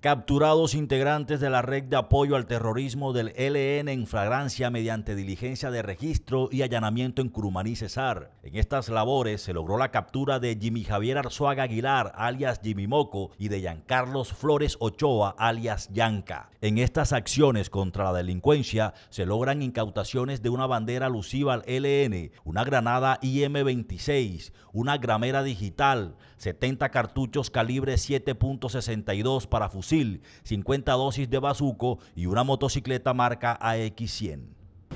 Capturados integrantes de la red de apoyo al terrorismo del ELN en flagrancia mediante diligencia de registro y allanamiento en Curumaní Cesar. En estas labores se logró la captura de Jimmy Javier Arzuaga Aguilar, alias Jimmy Moco, y de Giancarlos Flores Ochoa, alias Yanca. En estas acciones contra la delincuencia se logran incautaciones de una bandera alusiva al ELN, una granada IM-26, una gramera digital, 70 cartuchos calibre 7.62 para fusil 50 dosis de bazuco y una motocicleta marca AX100.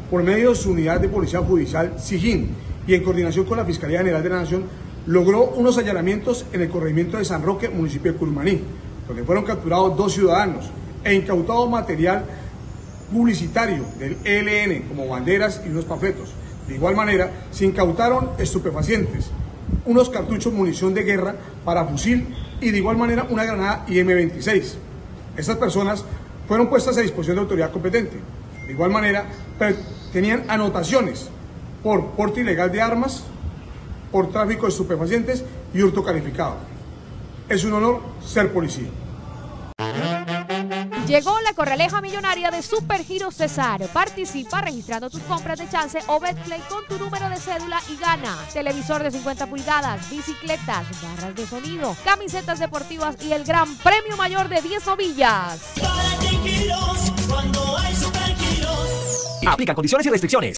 Por medio de su unidad de policía judicial, SIGIN, y en coordinación con la Fiscalía General de la Nación, logró unos allanamientos en el corregimiento de San Roque, municipio de Curmaní, donde fueron capturados dos ciudadanos e incautado material publicitario del ELN, como banderas y unos panfletos. De igual manera, se incautaron estupefacientes, unos cartuchos munición de guerra para fusil y de igual manera una granada IM-26. Estas personas fueron puestas a disposición de autoridad competente. De igual manera, tenían anotaciones por porte ilegal de armas, por tráfico de estupefacientes y hurto calificado. Es un honor ser policía. Llegó la corraleja millonaria de Supergiro Cesar. Participa registrando tus compras de chance o Betplay con tu número de cédula y gana. Televisor de 50 pulgadas, bicicletas, barras de sonido, camisetas deportivas y el gran premio mayor de 10 novillas. Aplica condiciones y restricciones.